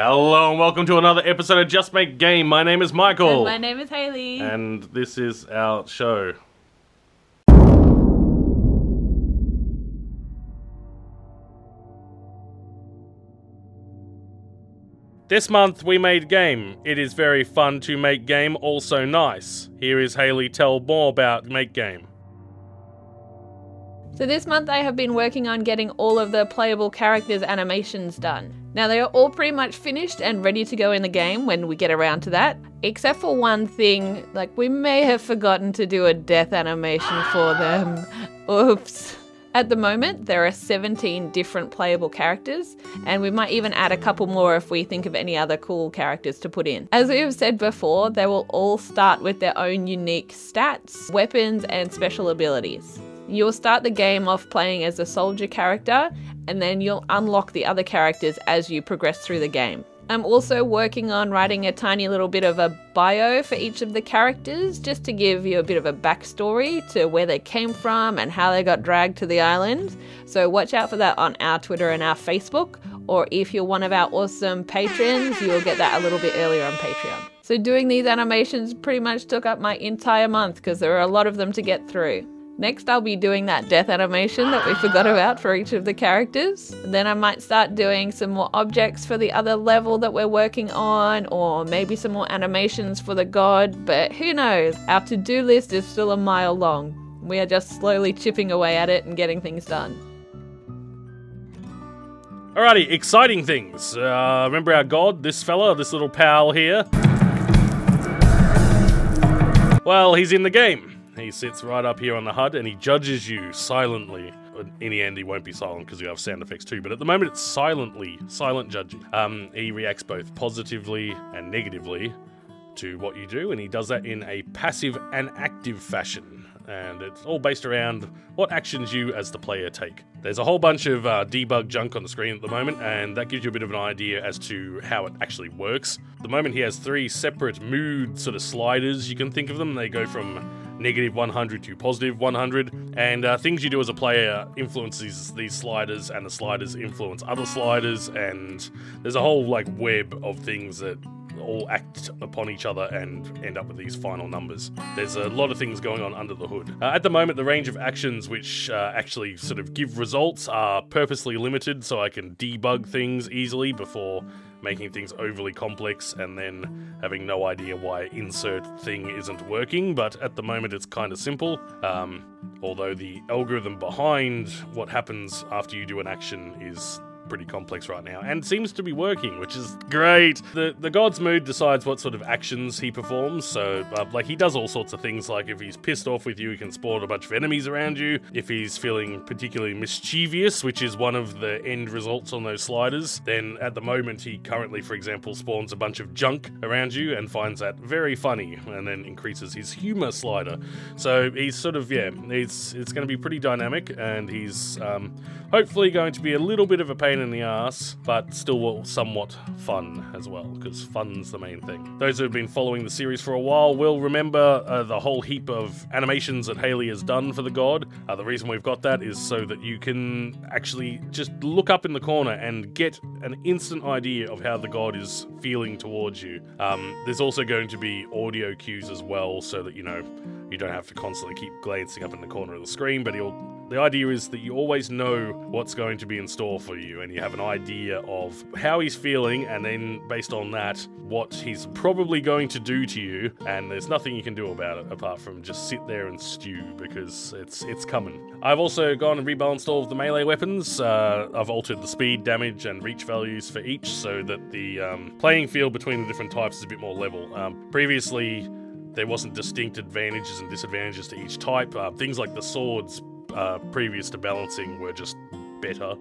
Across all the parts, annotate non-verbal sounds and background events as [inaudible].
Hello and welcome to another episode of Just Make Game. My name is Michael. And my name is Haley. And this is our show. This month we made game. It is very fun to make game, also nice. Here is Haley tell more about make game. So this month I have been working on getting all of the playable characters animations done. Now they are all pretty much finished and ready to go in the game when we get around to that. Except for one thing, like we may have forgotten to do a death animation for them. [laughs] Oops. At the moment, there are 17 different playable characters, and we might even add a couple more if we think of any other cool characters to put in. As we have said before, they will all start with their own unique stats, weapons, and special abilities. You'll start the game off playing as a soldier character, and then you'll unlock the other characters as you progress through the game. I'm also working on writing a tiny little bit of a bio for each of the characters, just to give you a bit of a backstory to where they came from and how they got dragged to the island. So watch out for that on our Twitter and our Facebook, or if you're one of our awesome patrons, you'll get that a little bit earlier on Patreon. So doing these animations pretty much took up my entire month because there are a lot of them to get through. Next, I'll be doing that death animation that we forgot about for each of the characters. Then I might start doing some more objects for the other level that we're working on, or maybe some more animations for the god, but who knows? Our to do list is still a mile long. We are just slowly chipping away at it and getting things done. Alrighty, exciting things. Uh, remember our god, this fella, this little pal here? Well, he's in the game. He sits right up here on the HUD and he judges you silently. In the end, he won't be silent because you have sound effects too, but at the moment, it's silently, silent judging. Um, he reacts both positively and negatively to what you do, and he does that in a passive and active fashion. And it's all based around what actions you, as the player, take. There's a whole bunch of uh, debug junk on the screen at the moment, and that gives you a bit of an idea as to how it actually works. At the moment, he has three separate mood sort of sliders, you can think of them. They go from negative 100 to positive 100. And uh, things you do as a player influences these sliders, and the sliders influence other sliders. And there's a whole like web of things that all act upon each other and end up with these final numbers. There's a lot of things going on under the hood. Uh, at the moment, the range of actions which uh, actually sort of give results are purposely limited so I can debug things easily before making things overly complex and then having no idea why insert thing isn't working. But at the moment, it's kind of simple. Um, although the algorithm behind what happens after you do an action is pretty complex right now and seems to be working, which is great. The the god's mood decides what sort of actions he performs. So uh, like he does all sorts of things. Like if he's pissed off with you, he can spawn a bunch of enemies around you. If he's feeling particularly mischievous, which is one of the end results on those sliders, then at the moment he currently, for example, spawns a bunch of junk around you and finds that very funny, and then increases his humor slider. So he's sort of yeah, it's it's going to be pretty dynamic, and he's um, hopefully going to be a little bit of a pain pain in the ass, but still somewhat fun as well, because fun's the main thing. Those who have been following the series for a while will remember uh, the whole heap of animations that Haley has done for the god. Uh, the reason we've got that is so that you can actually just look up in the corner and get an instant idea of how the god is feeling towards you. Um, there's also going to be audio cues as well, so that you know you don't have to constantly keep glancing up in the corner of the screen, but he'll the idea is that you always know what's going to be in store for you and you have an idea of how he's feeling and then based on that what he's probably going to do to you and there's nothing you can do about it apart from just sit there and stew because it's it's coming. I've also gone and rebalanced all of the melee weapons. Uh, I've altered the speed, damage and reach values for each so that the um, playing field between the different types is a bit more level. Um, previously there wasn't distinct advantages and disadvantages to each type. Uh, things like the swords uh, previous to balancing were just better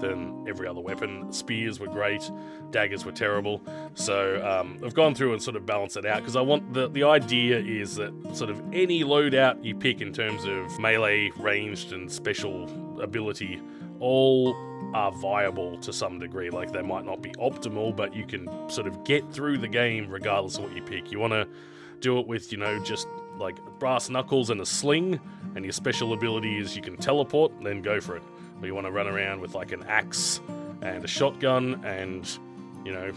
than every other weapon. Spears were great, daggers were terrible. So um, I've gone through and sort of balanced it out because I want the the idea is that sort of any loadout you pick in terms of melee, ranged, and special ability, all are viable to some degree. Like they might not be optimal, but you can sort of get through the game regardless of what you pick. You want to do it with you know just like brass knuckles and a sling, and your special ability is you can teleport, then go for it. Or you want to run around with like an axe and a shotgun and you know,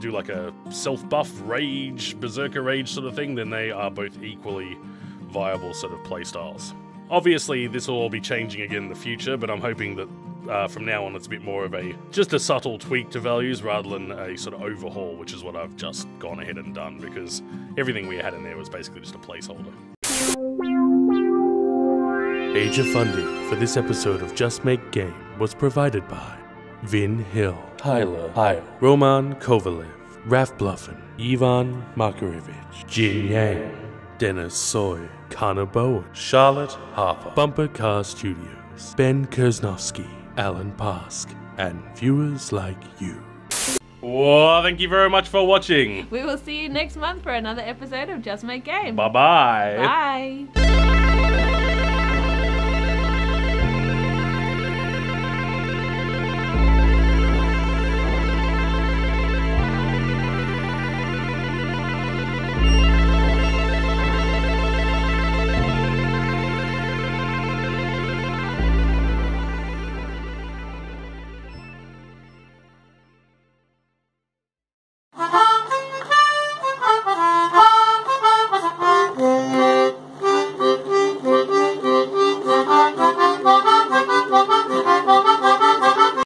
do like a self buff rage, berserker rage sort of thing, then they are both equally viable sort of playstyles. Obviously, this will all be changing again in the future, but I'm hoping that uh, from now on it's a bit more of a just a subtle tweak to values rather than a sort of overhaul, which is what I've just gone ahead and done because everything we had in there was basically just a placeholder. Major funding for this episode of Just Make Game was provided by Vin Hill, Tyler Heil, Roman Kovalev, Raf Bluffin, Ivan Makarevich, Jin Yang, Dennis Soy, Connor Bowen, Charlotte Harper, Bumper Car Studios, Ben Kersnovsky, Alan Pask, and viewers like you. Well, thank you very much for watching. We will see you next month for another episode of Just Make Game. Bye-bye. Bye.